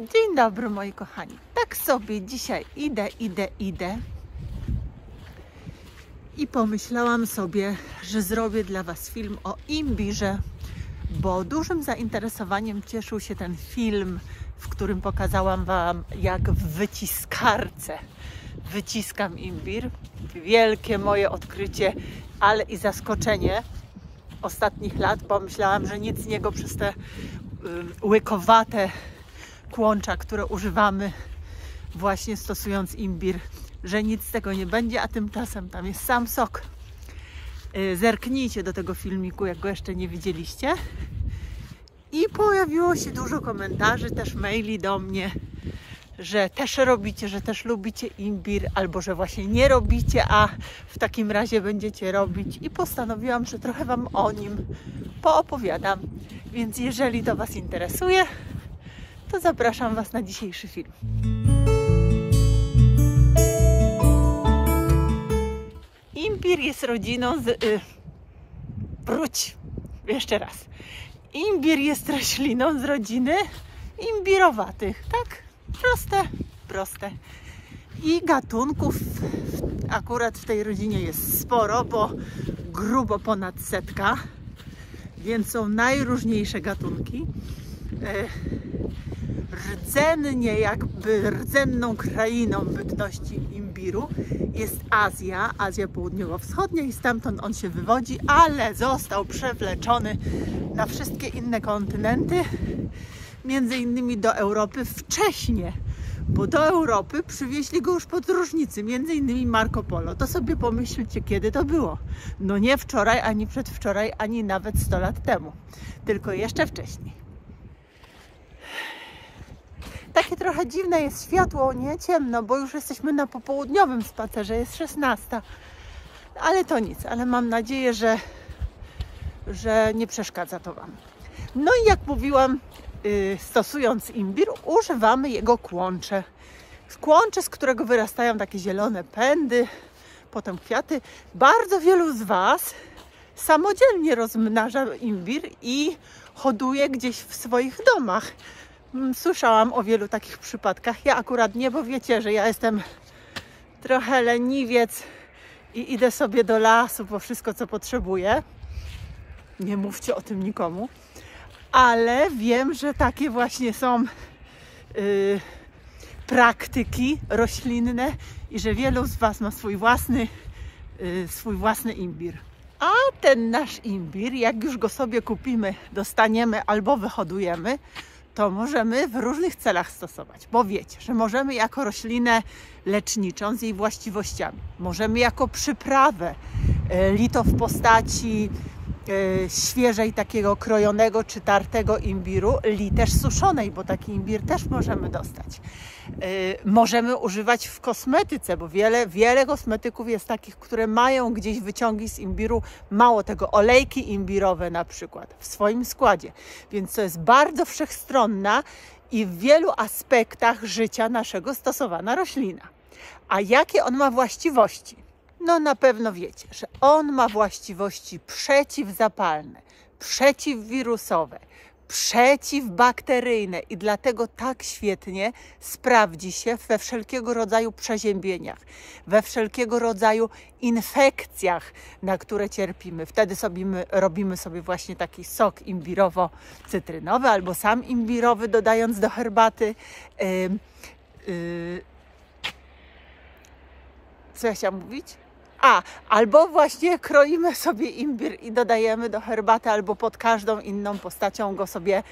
Dzień dobry moi kochani. Tak sobie dzisiaj idę, idę, idę. I pomyślałam sobie, że zrobię dla Was film o imbirze, bo dużym zainteresowaniem cieszył się ten film, w którym pokazałam Wam, jak w wyciskarce wyciskam imbir. Wielkie moje odkrycie, ale i zaskoczenie ostatnich lat, bo myślałam, że nic z niego przez te łykowate kłącza, które używamy właśnie stosując imbir, że nic z tego nie będzie, a tymczasem tam jest sam sok. Y, zerknijcie do tego filmiku, jak go jeszcze nie widzieliście. I pojawiło się dużo komentarzy, też maili do mnie, że też robicie, że też lubicie imbir, albo że właśnie nie robicie, a w takim razie będziecie robić. I postanowiłam, że trochę Wam o nim poopowiadam. Więc jeżeli to Was interesuje, to zapraszam Was na dzisiejszy film. Imbir jest rodziną z. Y, wróć! Jeszcze raz. Imbir jest rośliną z rodziny imbirowatych, tak? Proste, proste. I gatunków akurat w tej rodzinie jest sporo, bo grubo ponad setka, więc są najróżniejsze gatunki. Rdzennie, jakby rdzenną krainą bytności imbiru jest Azja, Azja Południowo-Wschodnia i stamtąd on się wywodzi, ale został przewleczony na wszystkie inne kontynenty, między innymi do Europy wcześniej, bo do Europy przywieźli go już podróżnicy, między innymi Marco Polo. To sobie pomyślcie, kiedy to było. No nie wczoraj, ani przedwczoraj, ani nawet 100 lat temu, tylko jeszcze wcześniej. Takie trochę dziwne jest światło, nie ciemno, bo już jesteśmy na popołudniowym spacerze, jest 16. Ale to nic, ale mam nadzieję, że, że nie przeszkadza to Wam. No i jak mówiłam, yy, stosując imbir, używamy jego kłącze. Kłącze, z którego wyrastają takie zielone pędy, potem kwiaty. Bardzo wielu z Was samodzielnie rozmnaża imbir i hoduje gdzieś w swoich domach. Mm, słyszałam o wielu takich przypadkach. Ja akurat nie, bo wiecie, że ja jestem trochę leniwiec i idę sobie do lasu po wszystko, co potrzebuję. Nie mówcie o tym nikomu. Ale wiem, że takie właśnie są yy, praktyki roślinne i że wielu z Was ma swój własny, yy, swój własny imbir. A ten nasz imbir, jak już go sobie kupimy, dostaniemy albo wyhodujemy, to możemy w różnych celach stosować, bo wiecie, że możemy jako roślinę leczniczą z jej właściwościami, możemy jako przyprawę, e, lito w postaci świeżej takiego krojonego czy tartego imbiru, li też suszonej, bo taki imbir też możemy dostać. Y, możemy używać w kosmetyce, bo wiele, wiele kosmetyków jest takich, które mają gdzieś wyciągi z imbiru, mało tego, olejki imbirowe na przykład w swoim składzie. Więc to jest bardzo wszechstronna i w wielu aspektach życia naszego stosowana roślina. A jakie on ma właściwości? No na pewno wiecie, że on ma właściwości przeciwzapalne, przeciwwirusowe, przeciwbakteryjne i dlatego tak świetnie sprawdzi się we wszelkiego rodzaju przeziębieniach, we wszelkiego rodzaju infekcjach, na które cierpimy. Wtedy sobie my, robimy sobie właśnie taki sok imbirowo-cytrynowy albo sam imbirowy, dodając do herbaty. Yy, yy, co ja chciałam mówić? A, albo właśnie kroimy sobie imbir i dodajemy do herbaty, albo pod każdą inną postacią go sobie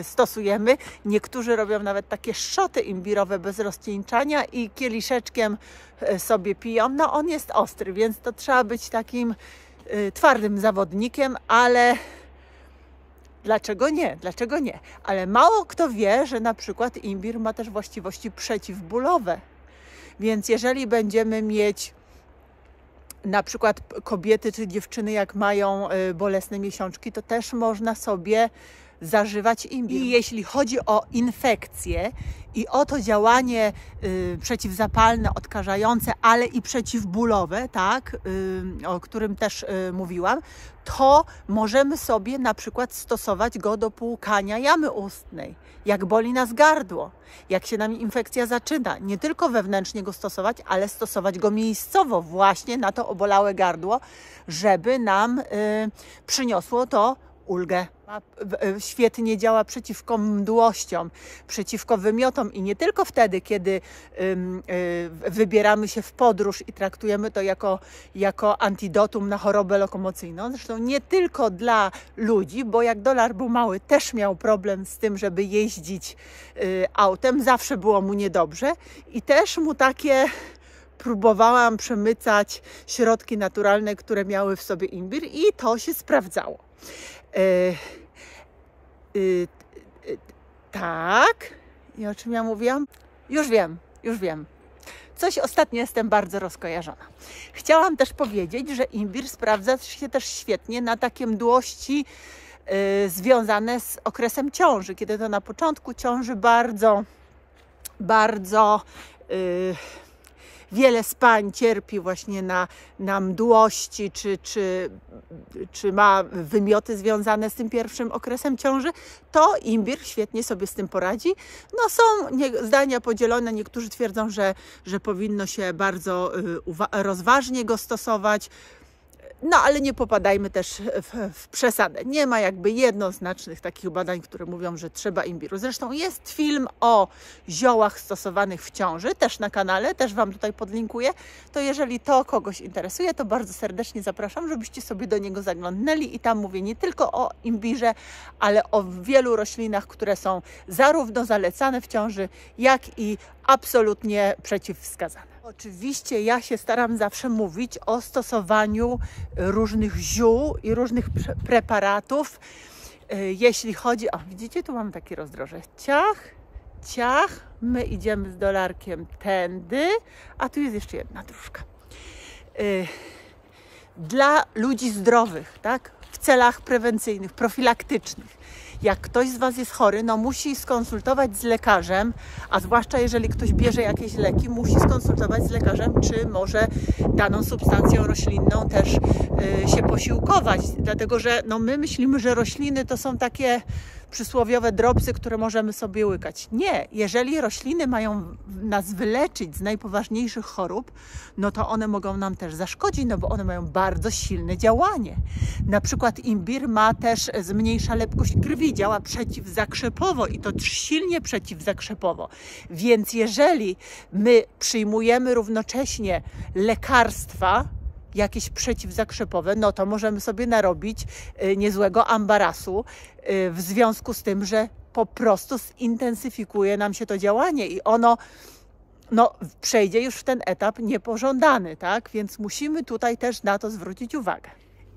y, stosujemy. Niektórzy robią nawet takie szoty imbirowe bez rozcieńczania i kieliszeczkiem y, sobie piją. No on jest ostry, więc to trzeba być takim y, twardym zawodnikiem, ale Dlaczego nie? Dlaczego nie? Ale mało kto wie, że na przykład imbir ma też właściwości przeciwbólowe. Więc jeżeli będziemy mieć na przykład kobiety czy dziewczyny, jak mają y, bolesne miesiączki, to też można sobie zażywać imbir. I jeśli chodzi o infekcje i o to działanie y, przeciwzapalne, odkażające, ale i przeciwbólowe, tak, y, o którym też y, mówiłam, to możemy sobie na przykład stosować go do płukania jamy ustnej. Jak boli nas gardło, jak się nam infekcja zaczyna. Nie tylko wewnętrznie go stosować, ale stosować go miejscowo, właśnie na to obolałe gardło, żeby nam y, przyniosło to ulgę. E, świetnie działa przeciwko mdłościom, przeciwko wymiotom i nie tylko wtedy, kiedy e, wybieramy się w podróż i traktujemy to jako, jako antidotum na chorobę lokomocyjną. Zresztą nie tylko dla ludzi, bo jak dolar był mały, też miał problem z tym, żeby jeździć e, autem. Zawsze było mu niedobrze i też mu takie próbowałam przemycać środki naturalne, które miały w sobie imbir i to się sprawdzało. E, y, y, tak. I o czym ja mówiłam? Już wiem, już wiem. Coś ostatnio jestem bardzo rozkojarzona. Chciałam też powiedzieć, że imbir sprawdza się też świetnie na takie mdłości y, związane z okresem ciąży, kiedy to na początku ciąży bardzo, bardzo y, wiele spań cierpi właśnie na, na mdłości, czy, czy, czy ma wymioty związane z tym pierwszym okresem ciąży, to imbir świetnie sobie z tym poradzi. No są nie, zdania podzielone, niektórzy twierdzą, że, że powinno się bardzo y, rozważnie go stosować, no ale nie popadajmy też w, w, przesadę. Nie ma jakby jednoznacznych takich badań, które mówią, że trzeba imbiru. Zresztą jest film o ziołach stosowanych w ciąży, też na kanale, też Wam tutaj podlinkuję. To jeżeli to kogoś interesuje, to bardzo serdecznie zapraszam, żebyście sobie do niego zaglądnęli i tam mówię nie tylko o imbirze, ale o wielu roślinach, które są zarówno zalecane w ciąży, jak i absolutnie przeciwwskazane. Oczywiście ja się staram zawsze mówić o stosowaniu różnych ziół i różnych preparatów. E, jeśli chodzi, o widzicie, tu mam takie rozdroże. Ciach, ciach, my idziemy z dolarkiem tędy, a tu jest jeszcze jedna dróżka. E, dla ludzi zdrowych, tak? W celach prewencyjnych, profilaktycznych jak ktoś z Was jest chory, no musi skonsultować z lekarzem, a zwłaszcza jeżeli ktoś bierze jakieś leki, musi skonsultować z lekarzem, czy może daną substancją roślinną też y, się posiłkować. Dlatego, że no my myślimy, że rośliny to są takie przysłowiowe dropsy, które możemy sobie łykać. Nie, jeżeli rośliny mają nas wyleczyć z najpoważniejszych chorób, no to one mogą nam też zaszkodzić, no bo one mają bardzo silne działanie. Na przykład imbir ma też, zmniejsza lepkość krwi, działa przeciwzakrzepowo i to silnie przeciwzakrzepowo. Więc jeżeli my przyjmujemy równocześnie lekarstwa, jakieś przeciwzakrzepowe, no to możemy sobie narobić y, niezłego ambarasu y, w związku z tym, że po prostu zintensyfikuje nam się to działanie i ono no, przejdzie już w ten etap niepożądany, tak? Więc musimy tutaj też na to zwrócić uwagę.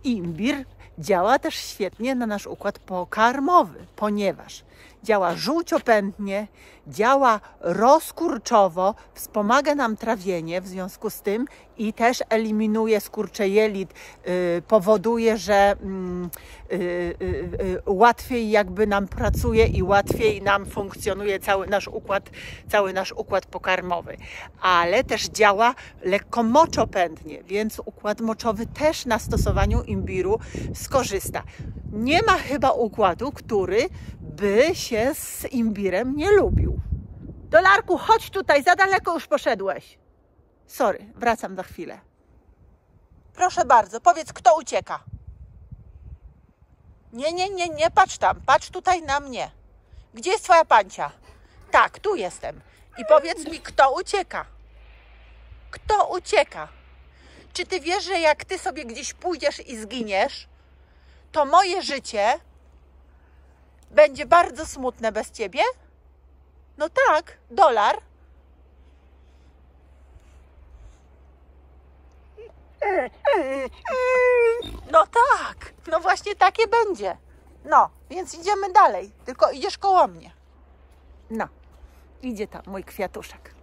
Imbir działa też świetnie na nasz układ pokarmowy, ponieważ działa żółciopędnie, działa rozkurczowo, wspomaga nam trawienie w związku z tym i też eliminuje skurcze jelit, y, powoduje, że mm, y, y, łatwiej jakby nam pracuje i łatwiej nam funkcjonuje cały nasz układ, cały nasz układ pokarmowy. Ale też działa lekko moczopędnie, więc układ moczowy też na stosowaniu imbiru skorzysta. Nie ma chyba układu, który by się z imbirem nie lubił. Dolarku, chodź tutaj, za daleko już poszedłeś. Sorry, wracam za chwilę. Proszę bardzo, powiedz, kto ucieka. Nie, nie, nie, nie patrz tam, patrz tutaj na mnie. Gdzie jest twoja pancia? Tak, tu jestem. I powiedz mi, kto ucieka? Kto ucieka? Czy ty wiesz, że jak ty sobie gdzieś pójdziesz i zginiesz, to moje życie będzie bardzo smutne bez ciebie? No tak, dolar. No tak, no właśnie takie będzie. No, więc idziemy dalej, tylko idziesz koło mnie. No, idzie tam mój kwiatuszek.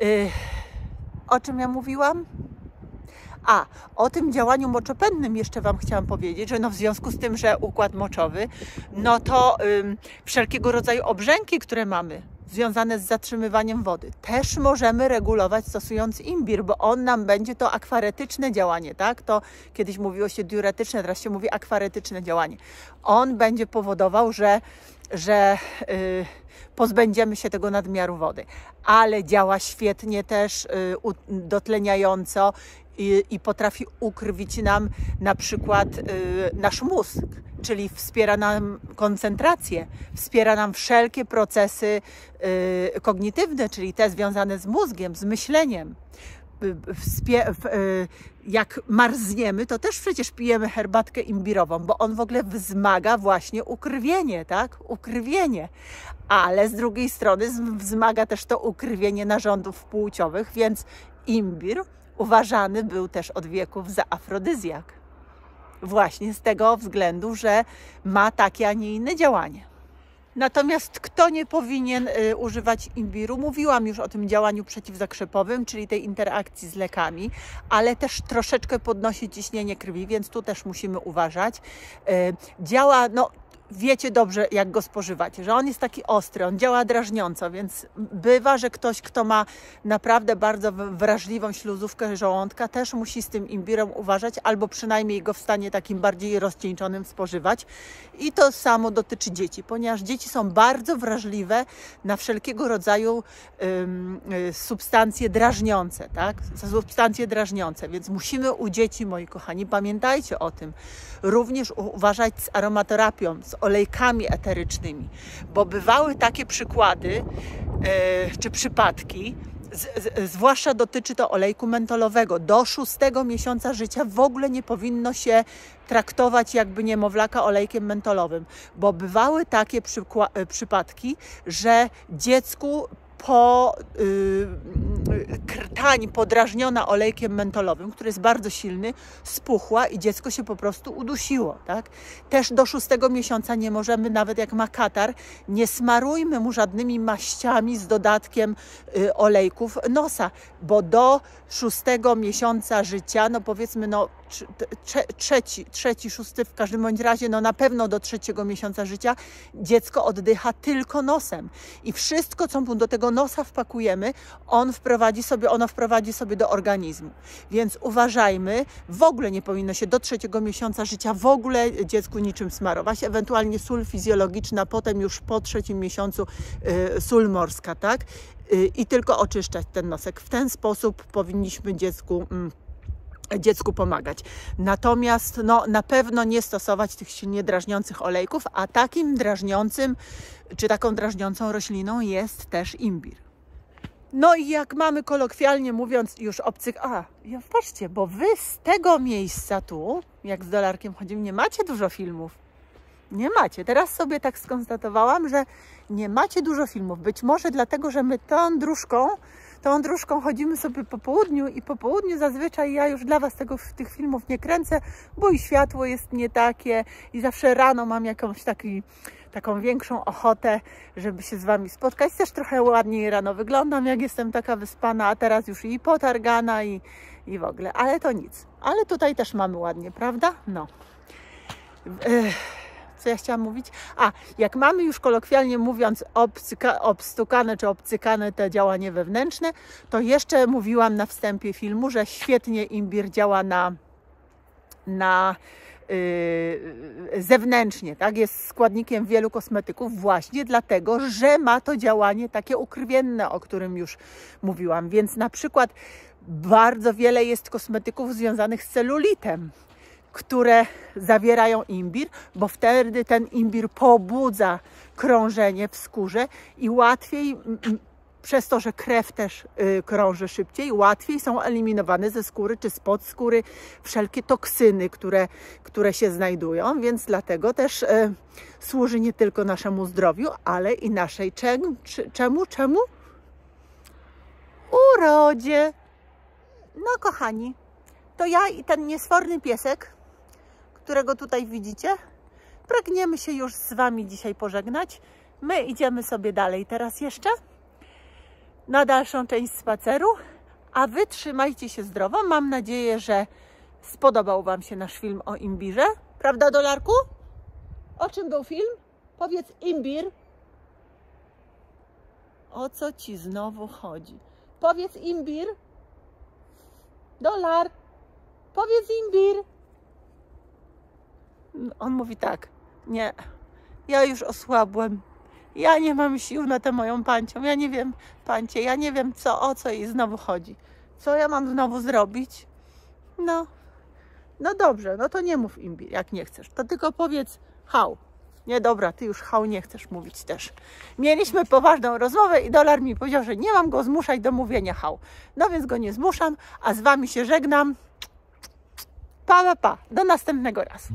Yy, o czym ja mówiłam? A, o tym działaniu moczopędnym jeszcze Wam chciałam powiedzieć, że no w związku z tym, że układ moczowy, no to ym, wszelkiego rodzaju obrzęki, które mamy, związane z zatrzymywaniem wody. Też możemy regulować stosując imbir, bo on nam będzie to akwaretyczne działanie, tak? To kiedyś mówiło się diuretyczne, teraz się mówi akwaretyczne działanie. On będzie powodował, że że y, pozbędziemy się tego nadmiaru wody, ale działa świetnie też y, dotleniająco i, i potrafi ukrwić nam na przykład y, nasz mózg, czyli wspiera nam koncentrację, wspiera nam wszelkie procesy y, kognitywne, czyli te związane z mózgiem, z myśleniem. Jak marzniemy, to też przecież pijemy herbatkę imbirową, bo on w ogóle wzmaga właśnie ukrwienie, tak? Ukrwienie. Ale z drugiej strony wzmaga też to ukrwienie narządów płciowych, więc imbir uważany był też od wieków za afrodyzjak. Właśnie z tego względu, że ma takie, a nie inne działanie. Natomiast kto nie powinien y, używać imbiru? Mówiłam już o tym działaniu przeciwzakrzepowym, czyli tej interakcji z lekami, ale też troszeczkę podnosi ciśnienie krwi, więc tu też musimy uważać. Y, działa, no wiecie dobrze, jak go spożywać, że on jest taki ostry, on działa drażniąco, więc bywa, że ktoś, kto ma naprawdę bardzo wrażliwą śluzówkę żołądka, też musi z tym imbirem uważać, albo przynajmniej go w stanie takim bardziej rozcieńczonym spożywać. I to samo dotyczy dzieci, ponieważ dzieci są bardzo wrażliwe na wszelkiego rodzaju ym, y, substancje drażniące, tak? Substancje drażniące, więc musimy u dzieci, moi kochani, pamiętajcie o tym, również uważać z aromaterapią, z olejkami eterycznymi, bo bywały takie przykłady e, czy przypadki, zwłaszcza dotyczy to olejku mentolowego. Do szóstego miesiąca życia w ogóle nie powinno się traktować jakby niemowlaka olejkiem mentolowym, bo bywały takie e, przypadki, że dziecku po y, krtań podrażniona olejkiem mentolowym, który jest bardzo silny, spuchła i dziecko się po prostu udusiło. Tak? Też do szóstego miesiąca nie możemy, nawet jak ma katar, nie smarujmy mu żadnymi maściami z dodatkiem y, olejków nosa, bo do szóstego miesiąca życia, no powiedzmy, no trzeci, trzeci, szósty, w każdym bądź razie, no na pewno do trzeciego miesiąca życia dziecko oddycha tylko nosem i wszystko, co mu do tego nosa wpakujemy, on wprowadzi sobie, ono wprowadzi sobie do organizmu. Więc uważajmy, w ogóle nie powinno się do trzeciego miesiąca życia w ogóle dziecku niczym smarować, ewentualnie sól fizjologiczna, potem już po trzecim miesiącu y, sól morska, tak? Y, I tylko oczyszczać ten nosek. W ten sposób powinniśmy dziecku mm, dziecku pomagać. Natomiast no, na pewno nie stosować tych silnie drażniących olejków, a takim drażniącym czy taką drażniącą rośliną jest też imbir. No i jak mamy kolokwialnie mówiąc już obcyk... A, ja patrzcie, bo wy z tego miejsca tu, jak z dolarkiem chodzimy, nie macie dużo filmów. Nie macie. Teraz sobie tak skonstatowałam, że nie macie dużo filmów. Być może dlatego, że my tą dróżką tą dróżką chodzimy sobie po południu i po południu zazwyczaj ja już dla Was tego, tych filmów nie kręcę, bo i światło jest nie takie i zawsze rano mam jakąś taki, taką większą ochotę, żeby się z Wami spotkać. Też trochę ładniej rano wyglądam, jak jestem taka wyspana, a teraz już i potargana i, i w ogóle, ale to nic. Ale tutaj też mamy ładnie, prawda? No. Ech co ja chciałam mówić? A, jak mamy już kolokwialnie mówiąc obcyka, obstukane czy obcykane te działanie wewnętrzne, to jeszcze mówiłam na wstępie filmu, że świetnie imbir działa na, na Yy, zewnętrznie, tak? Jest składnikiem wielu kosmetyków właśnie dlatego, że ma to działanie takie ukrwienne, o którym już mówiłam. Więc na przykład bardzo wiele jest kosmetyków związanych z celulitem które zawierają imbir, bo wtedy ten imbir pobudza krążenie w skórze i łatwiej przez to, że krew też y, krąży szybciej, łatwiej są eliminowane ze skóry czy spod skóry wszelkie toksyny, które, które się znajdują, więc dlatego też y, służy nie tylko naszemu zdrowiu, ale i naszej czemu? Czemu? Czemu? Urodzie. No kochani, to ja i ten niesforny piesek którego tutaj widzicie. Pragniemy się już z Wami dzisiaj pożegnać. My idziemy sobie dalej teraz jeszcze na dalszą część spaceru, a Wy trzymajcie się zdrowo. Mam nadzieję, że spodobał Wam się nasz film o imbirze. Prawda, Dolarku? O czym był film? Powiedz imbir. O co Ci znowu chodzi? Powiedz imbir. Dolar. Powiedz imbir on mówi tak, nie, Ja już osłabłem. Ja nie mam sił na tę moją pancią. Ja nie wiem, pancie, ja nie wiem, co, o co jej znowu chodzi. Co ja mam znowu zrobić? No, no dobrze, no to nie mów imbir, jak nie chcesz. To tylko powiedz hał. Nie, dobra, ty już hał nie chcesz mówić też. Mieliśmy poważną rozmowę i dolar mi powiedział, że nie mam go zmuszać do mówienia hał. No więc go nie zmuszam, a z wami się żegnam. Pa, pa, pa. Do następnego razu.